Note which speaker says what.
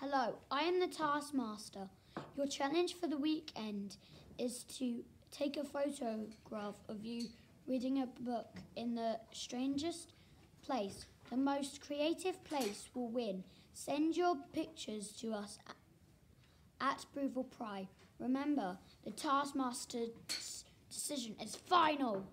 Speaker 1: Hello, I am the Taskmaster. Your challenge for the weekend is to take a photograph of you reading a book in the strangest place. The most creative place will win. Send your pictures to us at, Boothville Pry. Remember, the Taskmaster's decision is final.